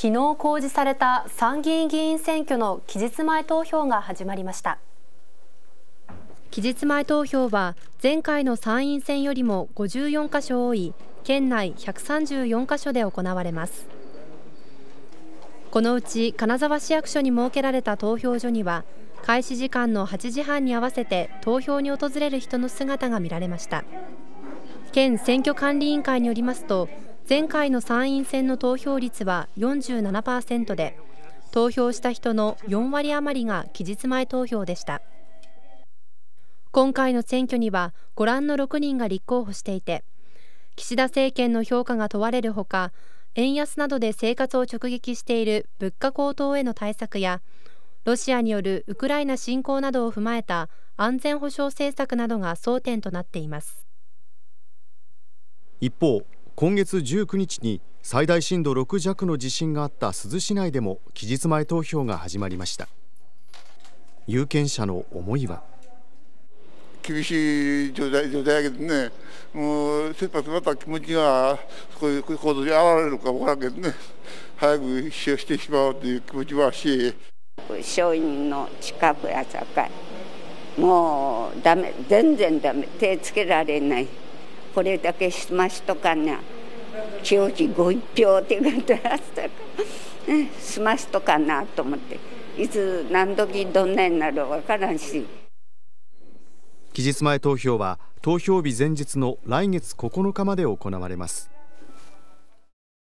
昨日公示された参議院議員選挙の期日前投票が始まりました。期日前投票は前回の参院選よりも54カ所多い県内134カ所で行われます。このうち金沢市役所に設けられた投票所には開始時間の8時半に合わせて投票に訪れる人の姿が見られました。県選挙管理委員会によりますと前回の参院選の投票率は47%で投票した人の4割余りが期日前投票でした。今回の選挙にはご覧の6人が立候補していて岸田政権の評価が問われるほか円安などで生活を直撃している物価高騰への対策やロシアによるウクライナ侵攻などを踏まえた安全保障政策などが争点となっています。一方今月19日に最大震度6弱の地震があった珠洲市内でも期日前投票が始まりました。有権者の思いは？厳しい状態状態やけどねもう切羽詰まった気持ちがこういう行動に現れるか分からんけどね早く死をしてしまうという気持ちはし。松陰の近くやさかいもうダメ全然ダメ手つけられないこれだけしましとかな。長期ご一票って言ってらしたか、済ましとかなと思って。いつ何時どんなになるか分からんし。期日前投票は投票日前日の来月9日まで行われます。